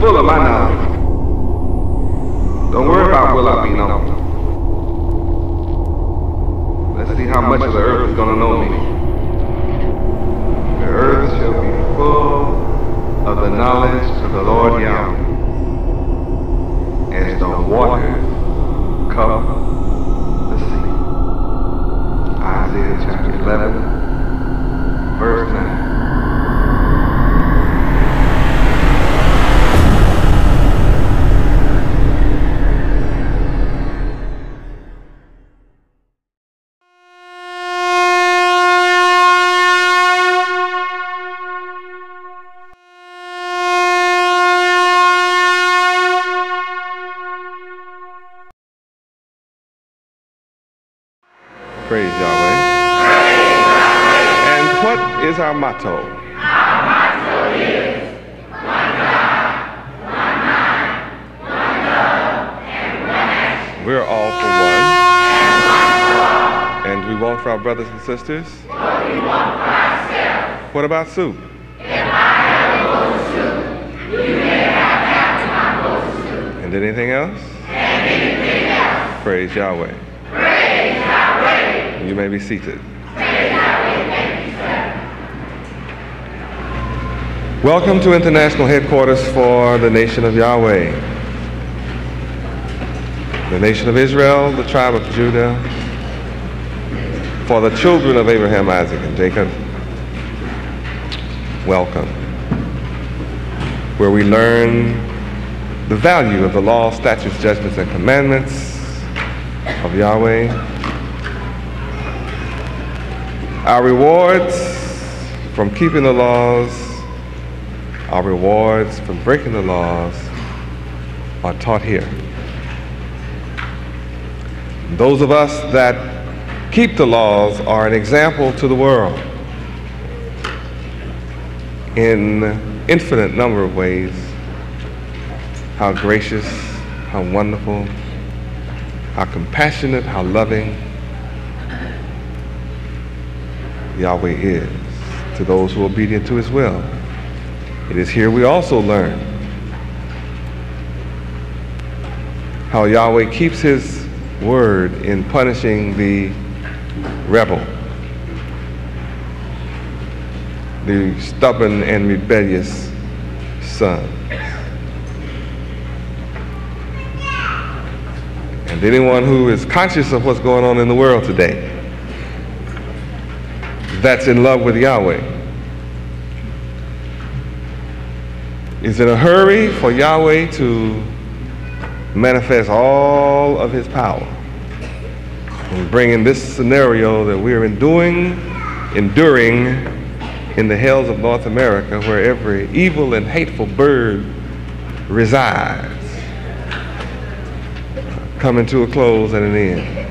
full of We're all for one. And we want for our brothers and sisters. What we want for ourselves. What about soup? If I have no soup, you may have half of my soup. And anything else? Anything else? Praise Yahweh. You may be seated. Welcome to international headquarters for the nation of Yahweh. The nation of Israel, the tribe of Judah, for the children of Abraham, Isaac, and Jacob. Welcome. Where we learn the value of the law, statutes, judgments, and commandments of Yahweh our rewards from keeping the laws, our rewards from breaking the laws are taught here. Those of us that keep the laws are an example to the world in infinite number of ways. How gracious, how wonderful, how compassionate, how loving, Yahweh is to those who are obedient to his will. It is here we also learn how Yahweh keeps his word in punishing the rebel, the stubborn and rebellious son. And anyone who is conscious of what's going on in the world today, that's in love with Yahweh is in a hurry for Yahweh to manifest all of his power and bring in this scenario that we're enduring, enduring in the hells of North America where every evil and hateful bird resides, coming to a close and an end.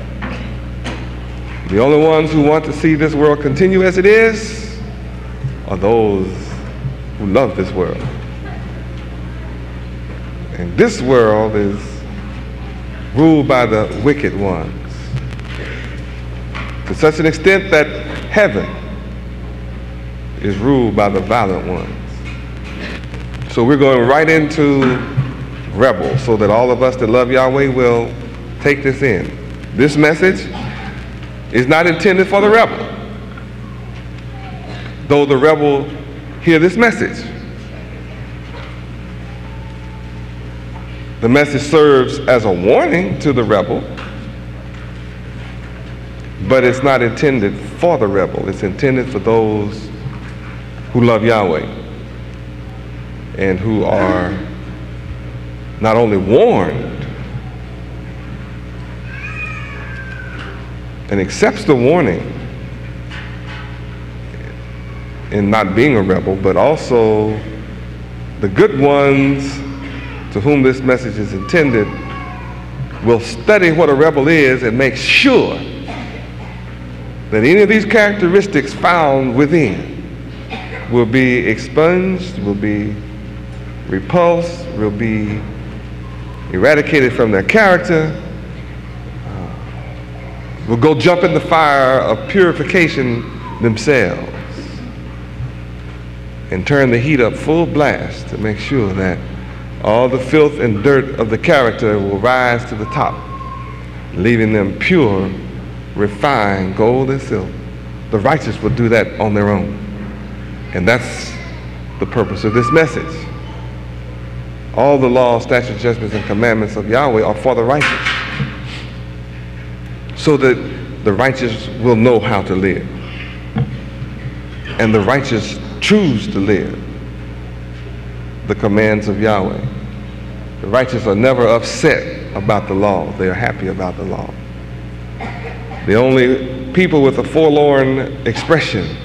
The only ones who want to see this world continue as it is are those who love this world. And this world is ruled by the wicked ones to such an extent that heaven is ruled by the violent ones. So we're going right into rebel so that all of us that love Yahweh will take this in. This message is not intended for the rebel. Though the rebel hear this message. The message serves as a warning to the rebel, but it's not intended for the rebel. It's intended for those who love Yahweh and who are not only warned, and accepts the warning in not being a rebel, but also the good ones to whom this message is intended will study what a rebel is and make sure that any of these characteristics found within will be expunged, will be repulsed, will be eradicated from their character, uh, will go jump in the fire of purification themselves and turn the heat up full blast to make sure that all the filth and dirt of the character will rise to the top, leaving them pure, refined gold and silver. The righteous will do that on their own. And that's the purpose of this message. All the laws, statutes, judgments, and commandments of Yahweh are for the righteous. So that the righteous will know how to live. And the righteous choose to live the commands of Yahweh. The righteous are never upset about the law, they are happy about the law. The only people with a forlorn expression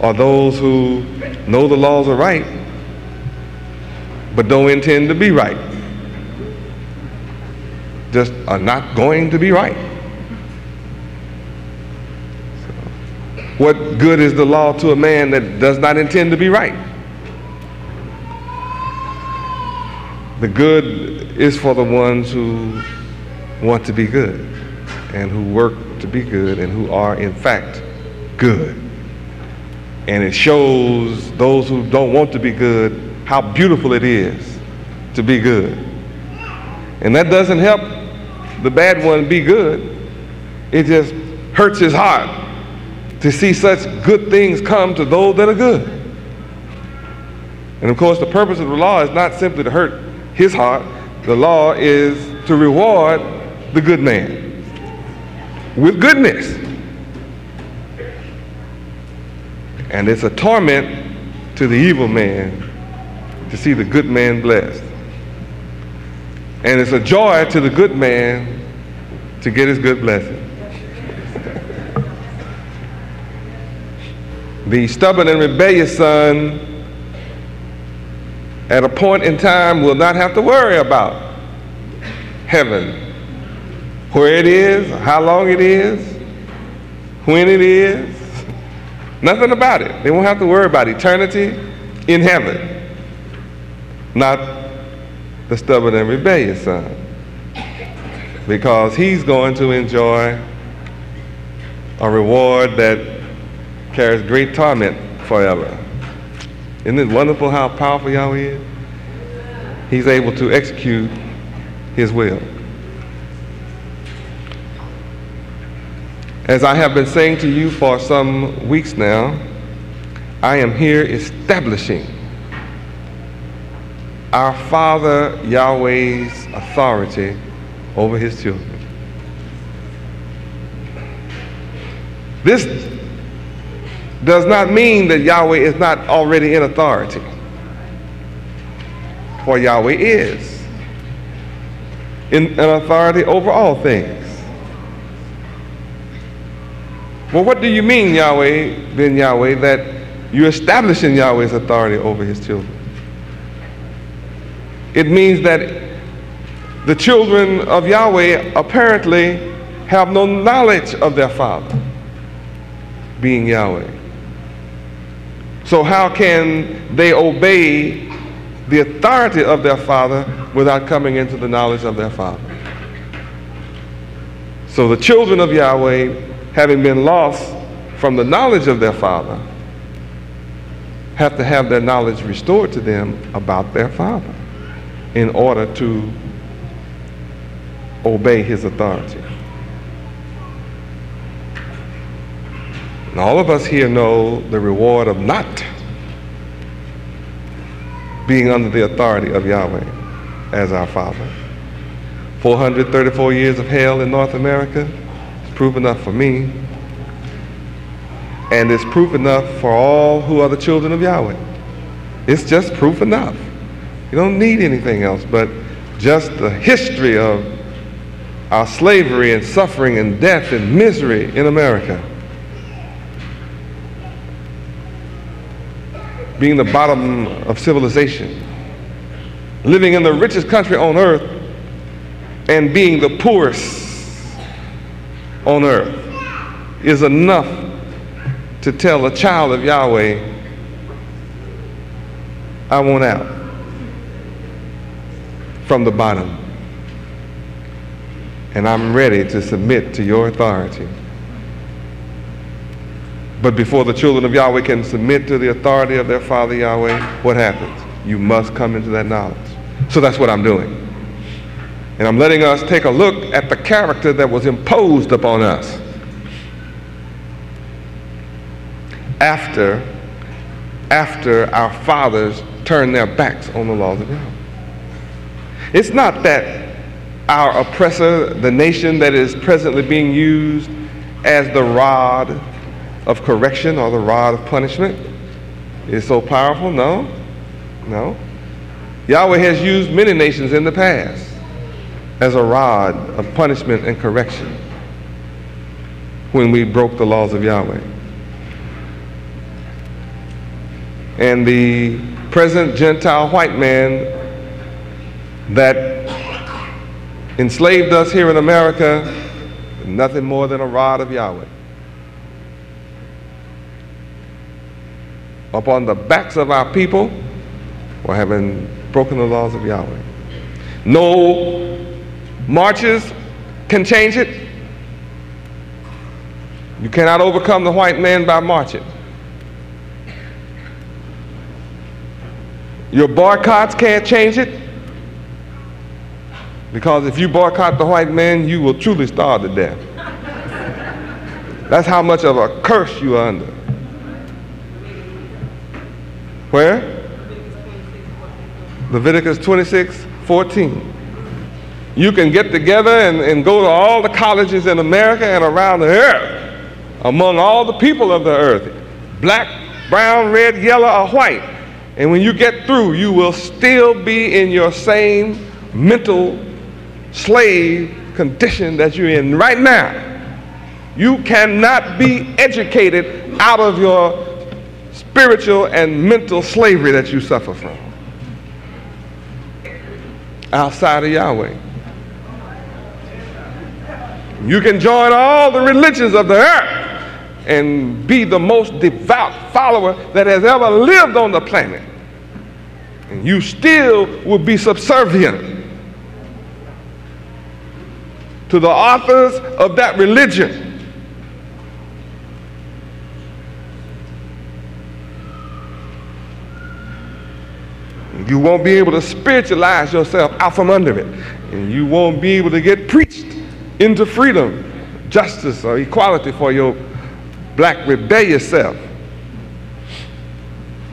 are those who know the laws are right, but don't intend to be right. Just are not going to be right. What good is the law to a man that does not intend to be right? The good is for the ones who want to be good and who work to be good and who are, in fact, good. And it shows those who don't want to be good how beautiful it is to be good. And that doesn't help the bad one be good. It just hurts his heart to see such good things come to those that are good. And of course, the purpose of the law is not simply to hurt his heart. The law is to reward the good man with goodness. And it's a torment to the evil man to see the good man blessed. And it's a joy to the good man to get his good blessing. the stubborn and rebellious son at a point in time will not have to worry about heaven, where it is, how long it is, when it is. Nothing about it. They won't have to worry about eternity in heaven. Not the stubborn and rebellious son. Because he's going to enjoy a reward that carries great torment forever. Isn't it wonderful how powerful Yahweh is? He's able to execute his will. As I have been saying to you for some weeks now, I am here establishing our Father Yahweh's authority over his children. This does not mean that Yahweh is not already in authority. For Yahweh is in an authority over all things. Well, what do you mean, Yahweh, then Yahweh, that you're establishing Yahweh's authority over his children? It means that the children of Yahweh apparently have no knowledge of their father being Yahweh. So, how can they obey the authority of their father without coming into the knowledge of their father? So, the children of Yahweh, having been lost from the knowledge of their father, have to have their knowledge restored to them about their father in order to obey his authority. And all of us here know the reward of not being under the authority of Yahweh as our Father. 434 years of hell in North America is proof enough for me. And it's proof enough for all who are the children of Yahweh. It's just proof enough. You don't need anything else but just the history of our slavery and suffering and death and misery in America. Being the bottom of civilization, living in the richest country on earth, and being the poorest on earth is enough to tell a child of Yahweh, I want out from the bottom. And I'm ready to submit to your authority. But before the children of Yahweh can submit to the authority of their father Yahweh, what happens? You must come into that knowledge. So that's what I'm doing. And I'm letting us take a look at the character that was imposed upon us after, after our fathers turned their backs on the laws of God. It's not that our oppressor, the nation that is presently being used as the rod of correction or the rod of punishment, is so powerful. No, no. Yahweh has used many nations in the past as a rod of punishment and correction when we broke the laws of Yahweh. And the present Gentile white man that enslaved us here in America, nothing more than a rod of Yahweh. Upon the backs of our people for having broken the laws of Yahweh. No marches can change it. You cannot overcome the white man by marching. Your boycotts can't change it. Because if you boycott the white man, you will truly starve to death. That's how much of a curse you are under. Where? Leviticus 26, 14. You can get together and, and go to all the colleges in America and around the earth, among all the people of the earth, black, brown, red, yellow, or white. And when you get through, you will still be in your same mental slave condition that you're in right now. You cannot be educated out of your spiritual and mental slavery that you suffer from outside of Yahweh. You can join all the religions of the earth and be the most devout follower that has ever lived on the planet. And you still will be subservient to the authors of that religion. You won't be able to spiritualize yourself out from under it. And you won't be able to get preached into freedom, justice, or equality for your black rebellious self.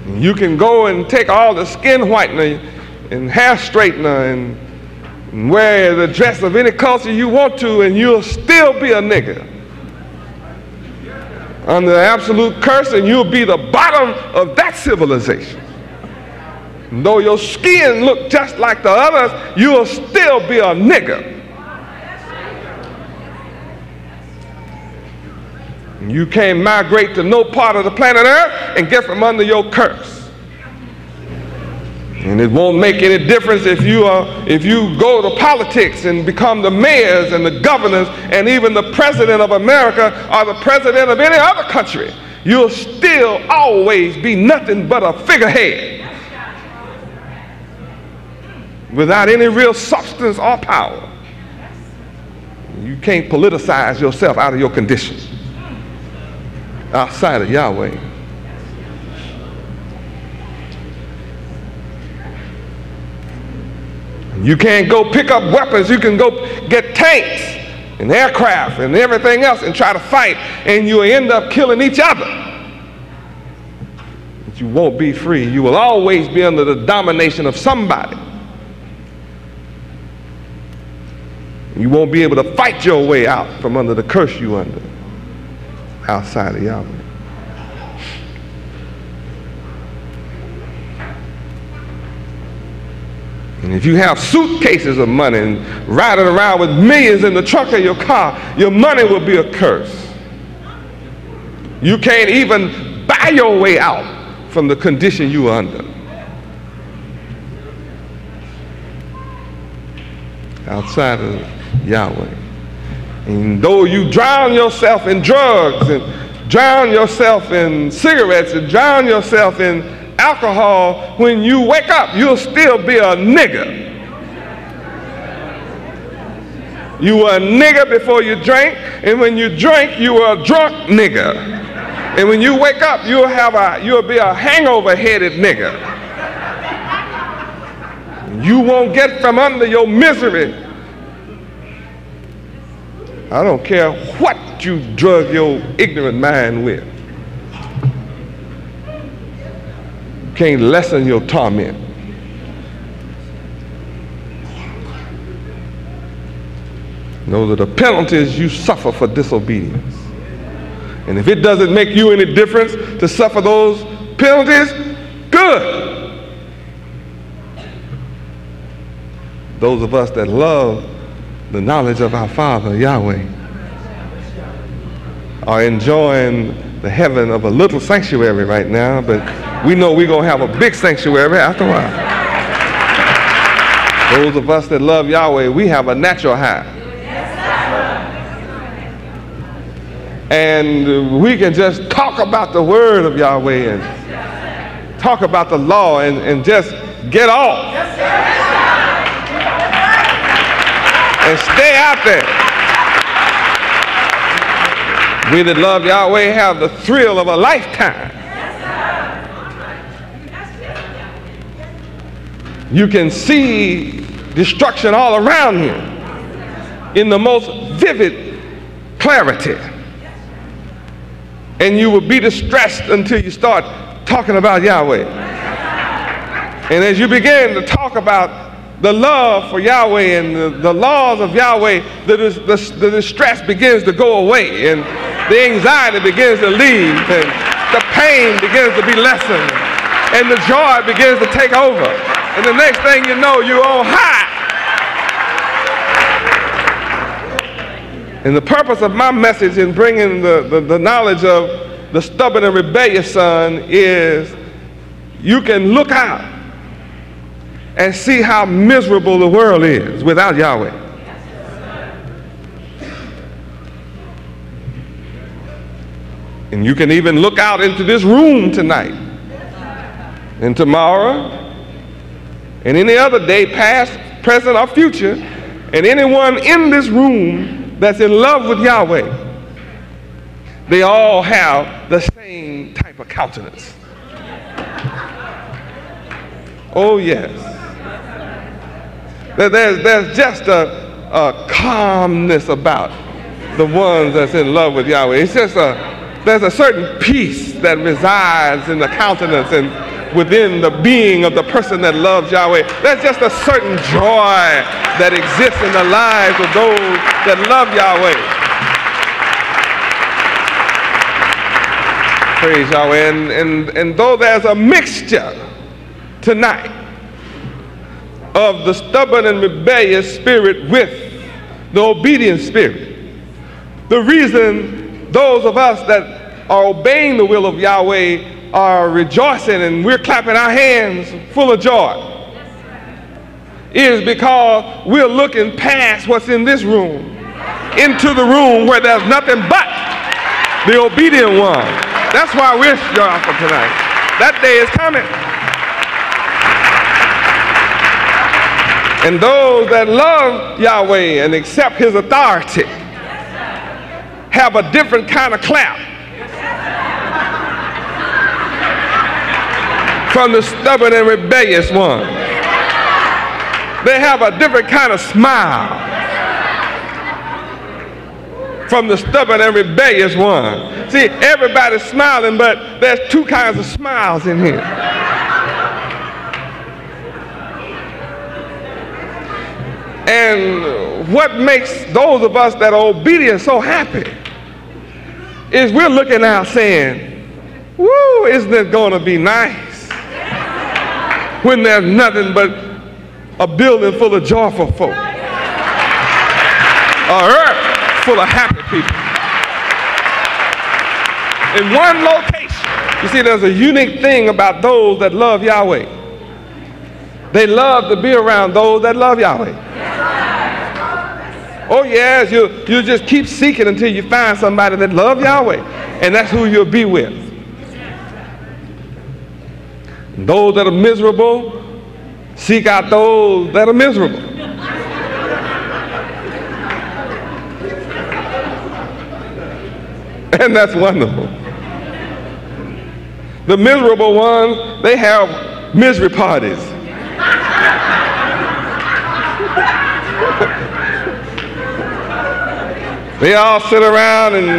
You can go and take all the skin whitener and hair straightener and wear the dress of any culture you want to, and you'll still be a nigger. Under the absolute curse, and you'll be the bottom of that civilization. Though your skin look just like the others, you'll still be a nigger. You can't migrate to no part of the planet Earth and get from under your curse. And it won't make any difference if you, are, if you go to politics and become the mayors and the governors and even the president of America or the president of any other country. You'll still always be nothing but a figurehead without any real substance or power. You can't politicize yourself out of your condition outside of Yahweh. You can't go pick up weapons. You can go get tanks and aircraft and everything else and try to fight, and you end up killing each other. But you won't be free. You will always be under the domination of somebody. You won't be able to fight your way out from under the curse you under outside of Yahweh. And if you have suitcases of money and riding around with millions in the trunk of your car, your money will be a curse. You can't even buy your way out from the condition you are under. Outside of Yahweh. And though you drown yourself in drugs and drown yourself in cigarettes and drown yourself in alcohol, when you wake up, you'll still be a nigger. You were a nigger before you drank, and when you drink, you were a drunk nigger. And when you wake up, you'll have a you'll be a hangover headed nigger. You won't get from under your misery. I don't care what you drug your ignorant mind with. Can't lessen your torment. Those are the penalties you suffer for disobedience. And if it doesn't make you any difference to suffer those penalties, good. Those of us that love the knowledge of our Father, Yahweh, are enjoying the heaven of a little sanctuary right now, but we know we're going to have a big sanctuary after a while. Those of us that love Yahweh, we have a natural high. And we can just talk about the word of Yahweh and talk about the law and, and just get off. And stay out there. We that love Yahweh have the thrill of a lifetime. You can see destruction all around you in the most vivid clarity and you will be distressed until you start talking about Yahweh. And as you begin to talk about the love for Yahweh and the, the laws of Yahweh, the, the, the distress begins to go away and the anxiety begins to leave and the pain begins to be lessened and the joy begins to take over. And the next thing you know, you're on high. And the purpose of my message in bringing the, the, the, knowledge of the stubborn and rebellious son is you can look out and see how miserable the world is without Yahweh. And you can even look out into this room tonight and tomorrow and any other day, past, present, or future, and anyone in this room that's in love with Yahweh, they all have the same type of countenance. Oh, yes. There's, there's just a, a calmness about the ones that's in love with Yahweh. It's just a, there's a certain peace that resides in the countenance and within the being of the person that loves Yahweh. There's just a certain joy that exists in the lives of those that love Yahweh. Praise Yahweh. And, and, and though there's a mixture tonight of the stubborn and rebellious spirit with the obedient spirit, the reason those of us that are obeying the will of Yahweh are rejoicing and we're clapping our hands full of joy is because we're looking past what's in this room into the room where there's nothing but the obedient one. That's why we're joyful tonight. That day is coming. And those that love Yahweh and accept his authority have a different kind of clap from the stubborn and rebellious one. They have a different kind of smile from the stubborn and rebellious one. See, everybody's smiling, but there's two kinds of smiles in here. And what makes those of us that are obedient so happy is we're looking out saying, Woo, isn't it going to be nice? when there's nothing but a building full of joyful folk, a earth full of happy people. In one location. You see, there's a unique thing about those that love Yahweh. They love to be around those that love Yahweh. Oh yes, you, you just keep seeking until you find somebody that love Yahweh. And that's who you'll be with. Those that are miserable, seek out those that are miserable. and that's wonderful. The miserable ones, they have misery parties. They all sit around and,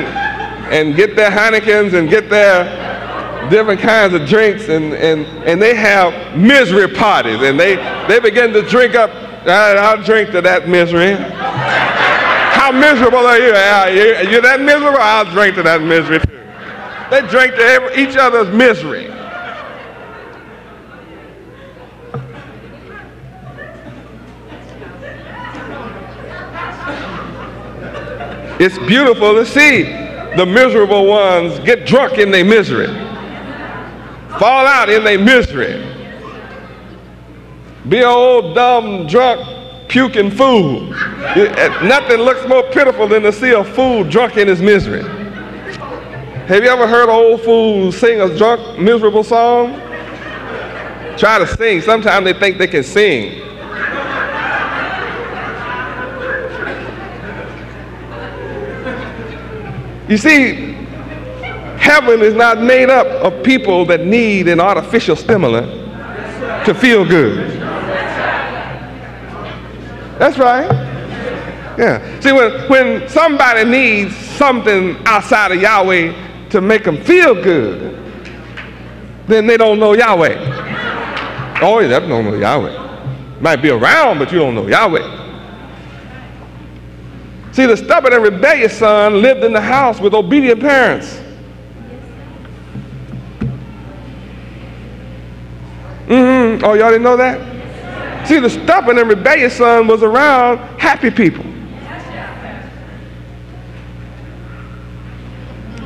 and get their Heinekens and get their different kinds of drinks and, and, and they have misery parties and they, they begin to drink up, I'll drink to that misery. How miserable are you? Ah, you're, you're that miserable? I'll drink to that misery too. They drink to every, each other's misery. It's beautiful to see the miserable ones get drunk in their misery, fall out in their misery, be an old dumb drunk puking fool. Nothing looks more pitiful than to see a fool drunk in his misery. Have you ever heard an old fool sing a drunk, miserable song? Try to sing. Sometimes they think they can sing. You see, heaven is not made up of people that need an artificial stimulant to feel good. That's right. Yeah. See, when, when somebody needs something outside of Yahweh to make them feel good, then they don't know Yahweh. Oh, yeah, they don't know Yahweh. Might be around, but you don't know Yahweh. See, the stubborn and rebellious son lived in the house with obedient parents. Mm-hmm. Oh, y'all didn't know that? See, the stubborn and rebellious son was around happy people.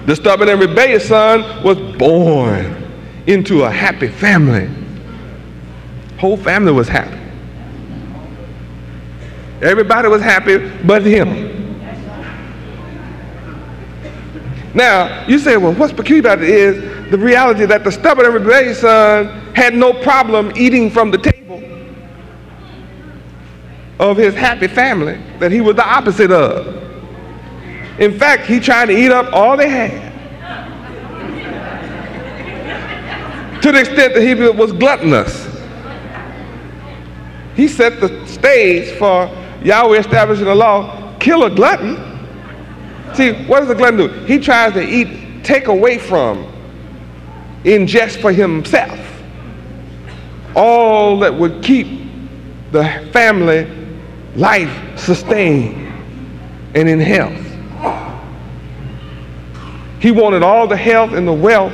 The stubborn and rebellious son was born into a happy family. Whole family was happy. Everybody was happy but him. Now, you say, well, what's peculiar about it is the reality that the stubborn and rebellious son had no problem eating from the table of his happy family that he was the opposite of. In fact, he tried to eat up all they had. to the extent that he was gluttonous. He set the stage for Yahweh establishing the law kill a glutton See, what does the glutton do? He tries to eat, take away from, ingest for himself all that would keep the family life sustained and in health. He wanted all the health and the wealth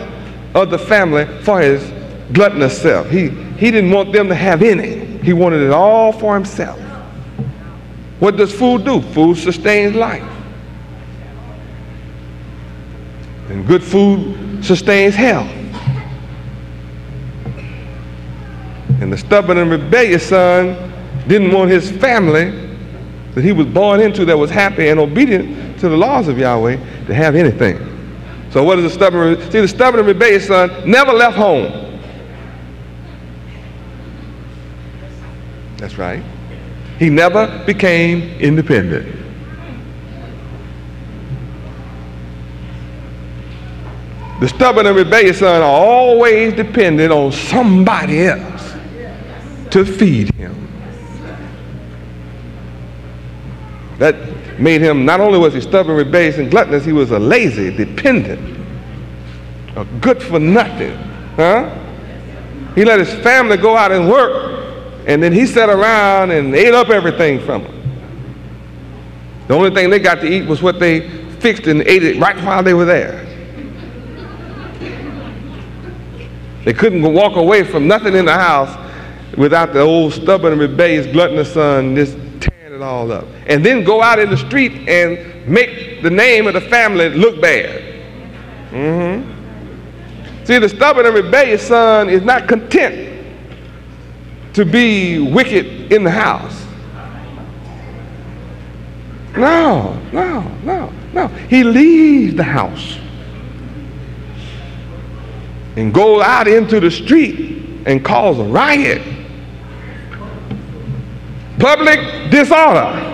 of the family for his gluttonous self. He, he didn't want them to have any. He wanted it all for himself. What does food do? Food sustains life. And good food sustains health. And the stubborn and rebellious son didn't want his family that he was born into that was happy and obedient to the laws of Yahweh to have anything. So what is the stubborn? See, the stubborn and rebellious son never left home. That's right. He never became independent. The stubborn and rebellious son are always dependent on somebody else to feed him. That made him, not only was he stubborn, rebellious, and gluttonous, he was a lazy, dependent, a good for nothing. Huh? He let his family go out and work, and then he sat around and ate up everything from them. The only thing they got to eat was what they fixed and ate it right while they were there. They couldn't walk away from nothing in the house without the old stubborn rebellious gluttonous son just tearing it all up. And then go out in the street and make the name of the family look bad. Mm-hmm. See, the stubborn and rebellious son is not content to be wicked in the house. No, no, no, no. He leaves the house and go out into the street and cause a riot. Public disorder.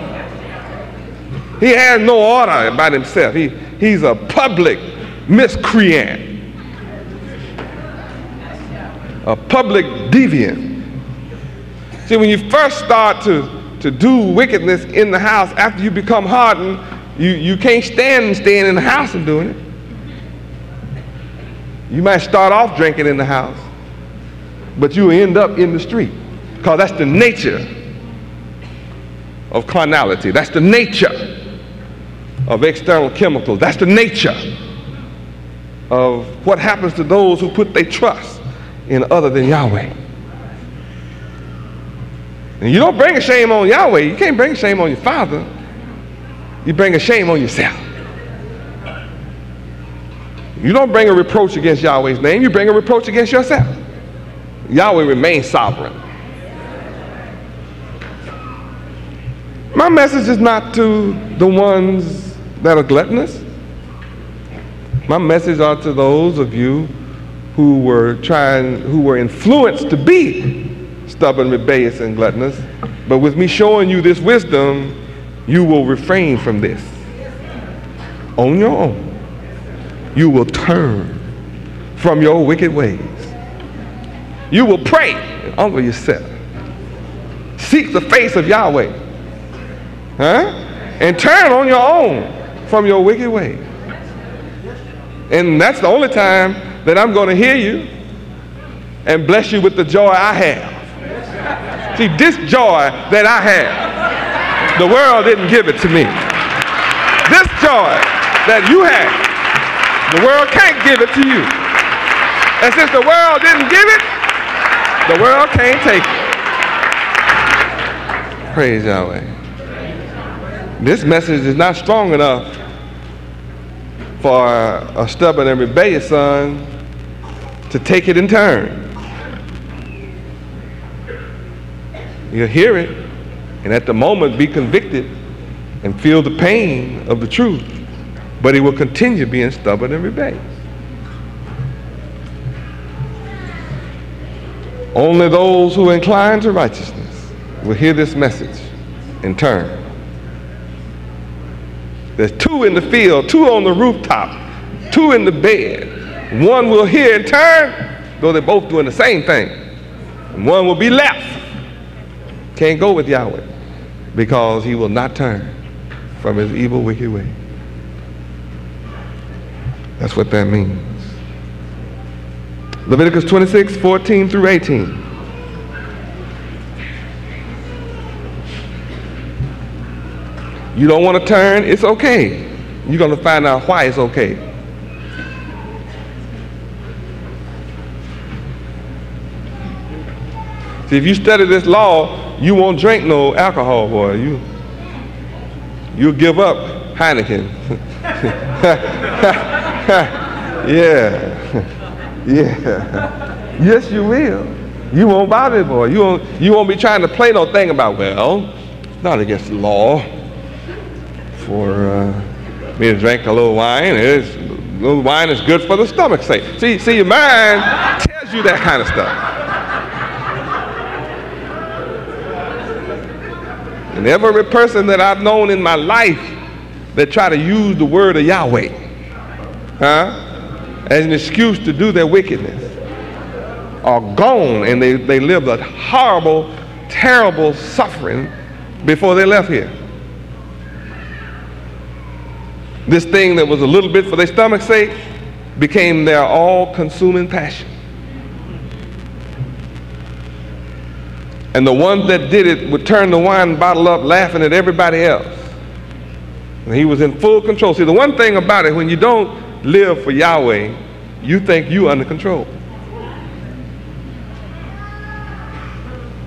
He has no order about himself. He, he's a public miscreant, a public deviant. See, when you first start to, to do wickedness in the house, after you become hardened, You, you can't stand staying in the house and doing it. You might start off drinking in the house, but you end up in the street because that's the nature of carnality. That's the nature of external chemicals. That's the nature of what happens to those who put their trust in other than Yahweh. And you don't bring a shame on Yahweh. You can't bring shame on your father. You bring a shame on yourself. You don't bring a reproach against Yahweh's name. You bring a reproach against yourself. Yahweh remains sovereign. My message is not to the ones that are gluttonous. My message are to those of you who were trying, who were influenced to be stubborn, rebellious, and gluttonous. But with me showing you this wisdom, you will refrain from this. On your own. You will turn from your wicked ways. You will pray humble yourself. Seek the face of Yahweh. Huh? And turn on your own from your wicked ways. And that's the only time that I'm going to hear you and bless you with the joy I have. See, this joy that I have, the world didn't give it to me. This joy that you have, the world can't give it to you. And since the world didn't give it, the world can't take it. Praise Yahweh. This message is not strong enough for a stubborn and rebellious son to take it in turn. You'll hear it, and at the moment be convicted and feel the pain of the truth, but he will continue being stubborn and rebellious. Only those who incline to righteousness will hear this message in turn. There's two in the field, two on the rooftop, two in the bed. One will hear and turn, though they're both doing the same thing. And one will be left. Can't go with Yahweh because he will not turn from his evil, wicked way. That's what that means. Leviticus 26, 14 through 18. You don't want to turn, it's okay. You're going to find out why it's okay. See, if you study this law, you won't drink no alcohol, boy. You, you'll give up Heineken. yeah. Yeah. Yes, you will. You won't bother, boy. You won't, you won't be trying to play no thing about, well, not against the law for uh, me to drink a little wine. It is, little wine is good for the stomach's sake. See, see, your mind tells you that kind of stuff. And every person that I've known in my life that try to use the word of Yahweh, huh? as an excuse to do their wickedness are gone and they, they lived a horrible, terrible suffering before they left here. This thing that was a little bit for their stomach's sake became their all consuming passion. And the one that did it would turn the wine bottle up laughing at everybody else. And he was in full control. See, the one thing about it, when you don't live for Yahweh, you think you under control.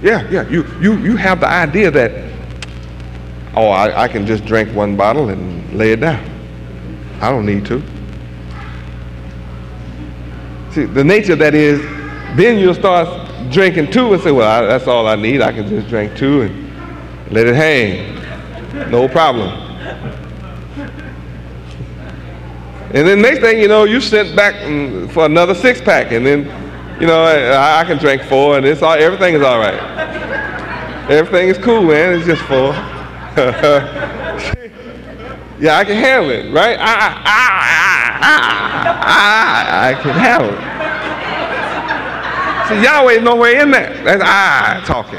Yeah, yeah, you, you, you have the idea that, oh, I, I can just drink one bottle and lay it down. I don't need to. See, the nature of that is, then you'll start drinking two and say, well, I, that's all I need. I can just drink two and let it hang. No problem. And then next thing you know, you sent back mm, for another six pack, and then, you know, I, I can drink four, and it's all, everything is all right. Everything is cool, man. It's just four. yeah, I can handle it, right? I, I, I, I, I can handle it. See, Yahweh nowhere in that. That's I talking.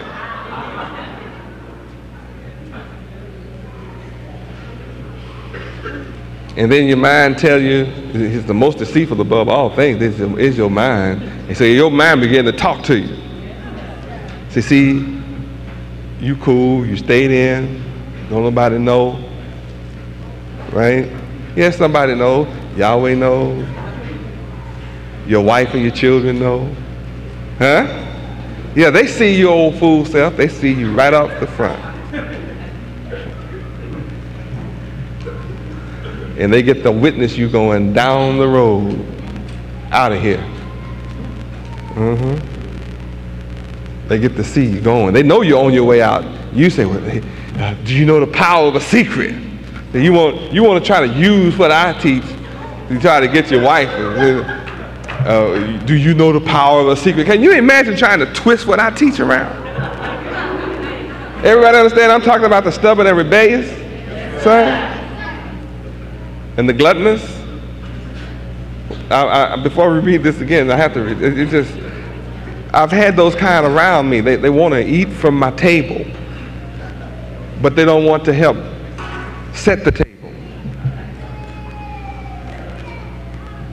And then your mind tell you, it's the most deceitful above all things is is your mind. And so your mind begin to talk to you. See, see, you cool, you stayed in, don't nobody know, right? Yes, somebody know. Yahweh knows. Your wife and your children know. Huh? Yeah, they see your old fool self. They see you right off the front. And they get to witness you going down the road out of here. Mm-hmm. They get to see you going. They know you're on your way out. You say, well, uh, do you know the power of a secret? And you want, you want to try to use what I teach to try to get your wife. Uh, do you know the power of a secret? Can you imagine trying to twist what I teach around? Everybody understand I'm talking about the stubborn and rebellious son? And the gluttonous? I, I, before we read this again, I have to read it. It's just, I've had those kind around me. They, they want to eat from my table, but they don't want to help set the table.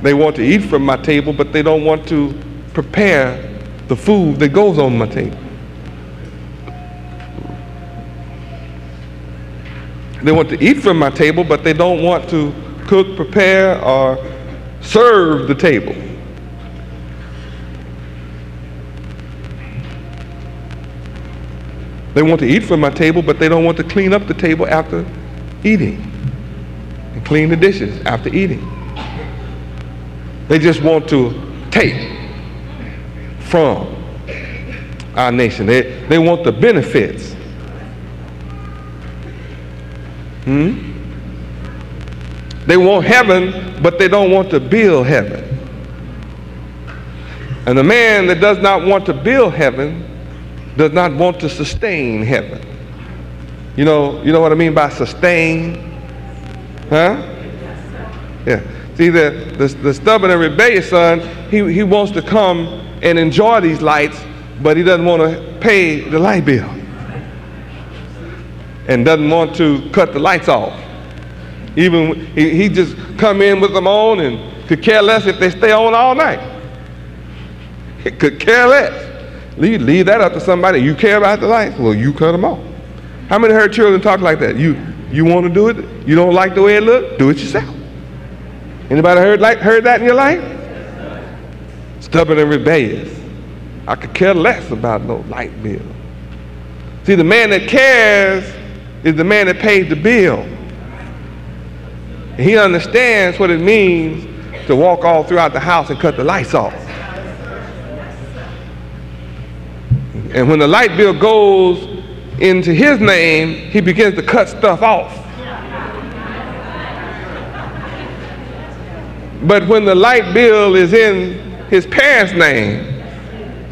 They want to eat from my table, but they don't want to prepare the food that goes on my table. They want to eat from my table, but they don't want to cook, prepare, or serve the table. They want to eat from my table, but they don't want to clean up the table after eating and clean the dishes after eating. They just want to take from our nation. They, they want the benefits. Hmm? They want heaven, but they don't want to build heaven. And the man that does not want to build heaven does not want to sustain heaven. You know, you know what I mean by sustain? Huh? Yeah. See, the, the, the stubborn and rebellious son, he, he wants to come and enjoy these lights, but he doesn't want to pay the light bill. And doesn't want to cut the lights off. Even he, he just come in with them on and could care less if they stay on all night. He could care less. Leave, leave that up to somebody. You care about the lights? Well, you cut them off. How many heard children talk like that? You you want to do it? You don't like the way it look? Do it yourself. Anybody heard like heard that in your life? Stubborn and rebellious. I could care less about no light bill. See, the man that cares is the man that pays the bill. He understands what it means to walk all throughout the house and cut the lights off. And when the light bill goes into his name, he begins to cut stuff off. But when the light bill is in his parents' name,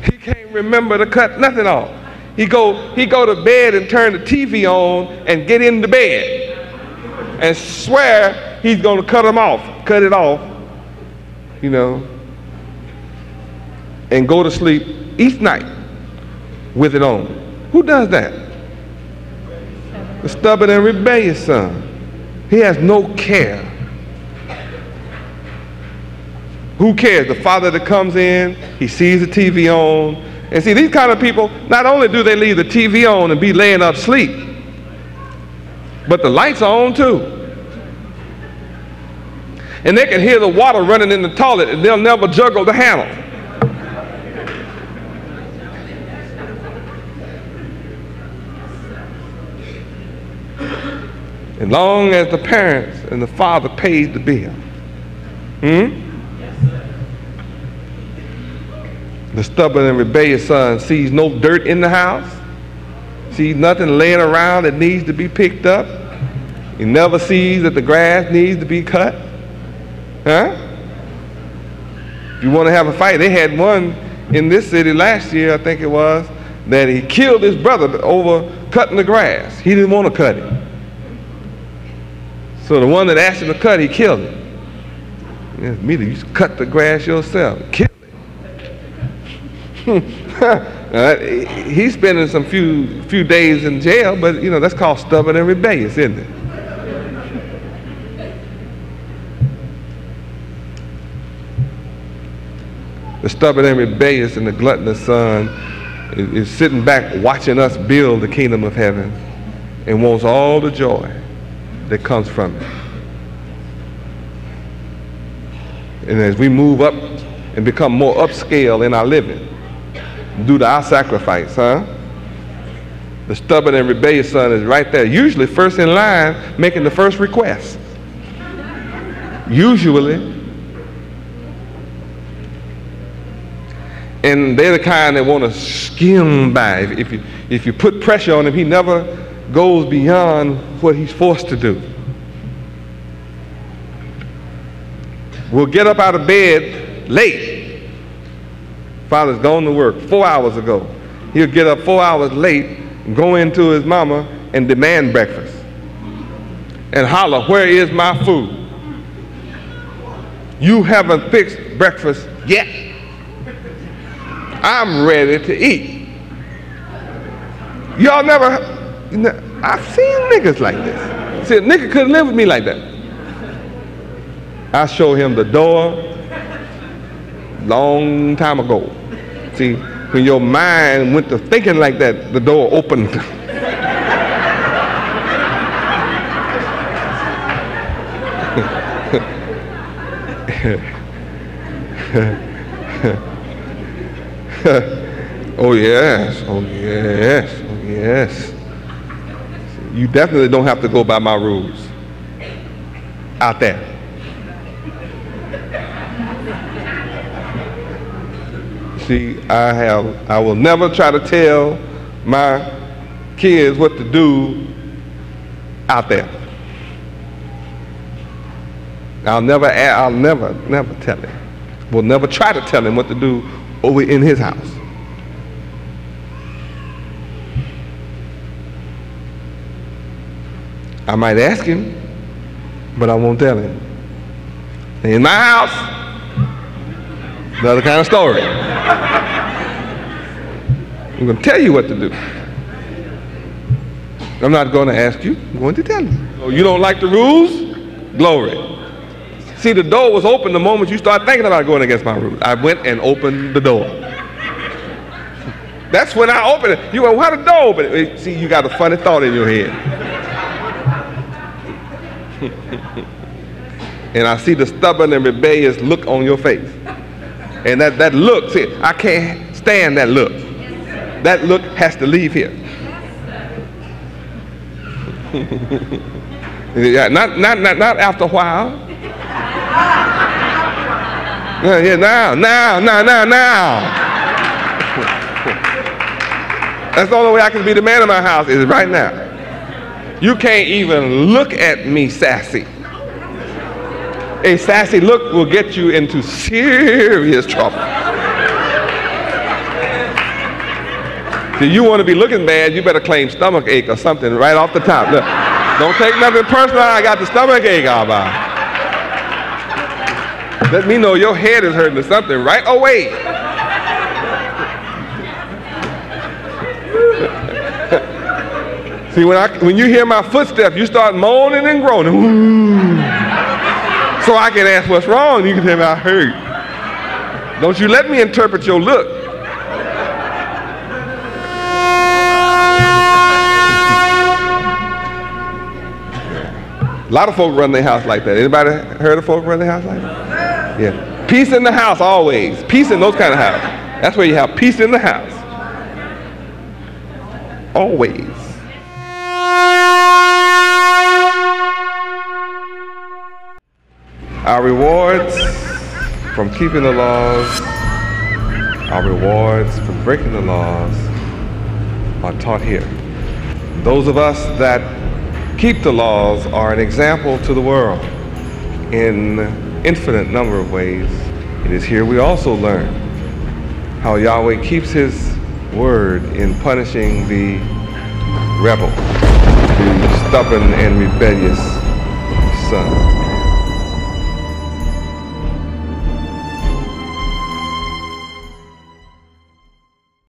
he can't remember to cut nothing off. He go, he go to bed and turn the TV on and get into bed and swear he's going to cut them off, cut it off, you know, and go to sleep each night with it on. Who does that? The stubborn and rebellious son. He has no care. Who cares? The father that comes in, he sees the TV on. And see, these kind of people, not only do they leave the TV on and be laying up sleep, but the lights are on too and they can hear the water running in the toilet and they'll never juggle the handle. As long as the parents and the father pays the bill. Hmm? The stubborn and rebellious son sees no dirt in the house, sees nothing laying around that needs to be picked up. He never sees that the grass needs to be cut. Huh? You want to have a fight? They had one in this city last year, I think it was, that he killed his brother over cutting the grass. He didn't want to cut it. So the one that asked him to cut, he killed him. Yeah, you cut the grass yourself. Kill it. he's spending some few few days in jail, but you know that's called stubborn and rebellious, isn't it? The stubborn and rebellious and the gluttonous son is, is sitting back watching us build the kingdom of heaven and wants all the joy that comes from it. And as we move up and become more upscale in our living, due to our sacrifice, huh? The stubborn and rebellious son is right there, usually first in line, making the first request. Usually. And they're the kind that want to skim by. If, you, if you put pressure on him, he never goes beyond what he's forced to do. We'll get up out of bed late. Father's gone to work four hours ago. He'll get up four hours late, go into his mama, and demand breakfast. And holler, Where is my food? You haven't fixed breakfast yet. I'm ready to eat. Y'all never, I've seen niggas like this. See, a nigga couldn't live with me like that. I showed him the door long time ago. See, when your mind went to thinking like that, the door opened. oh yes, oh yes, oh yes. You definitely don't have to go by my rules out there. See, I have I will never try to tell my kids what to do out there. I'll never, I'll never, never tell him. We'll never try to tell him what to do over in his house. I might ask him, but I won't tell him. In my house, another kind of story. I'm going to tell you what to do. I'm not going to ask you. I'm going to tell you. Oh, you don't like the rules? Glory. See, the door was open the moment you start thinking about going against my rules. I went and opened the door. That's when I opened it. You went, why the door open? See, you got a funny thought in your head. and I see the stubborn and rebellious look on your face. And that, that look, see, I can't stand that look. That look has to leave here. yeah, not, not, not, not after a while. Yeah, yeah, now, now, now, now, now. That's the only way I can be the man in my house is right now. You can't even look at me sassy. A sassy look will get you into serious trouble. So you want to be looking bad, you better claim stomach ache or something right off the top. Look, don't take nothing personal. I got the stomach ache about. Let me know your head is hurting or something right away. See, when, I, when you hear my footsteps, you start moaning and groaning. So I can ask what's wrong. You can tell me I hurt. Don't you let me interpret your look. A lot of folk run their house like that. Anybody heard of folk run their house like that? Yeah. Peace in the house always. Peace in those kind of houses. That's where you have peace in the house. Always. Our rewards from keeping the laws, our rewards from breaking the laws are taught here. Those of us that keep the laws are an example to the world in infinite number of ways. It is here we also learn how Yahweh keeps his word in punishing the rebel, the stubborn and rebellious son.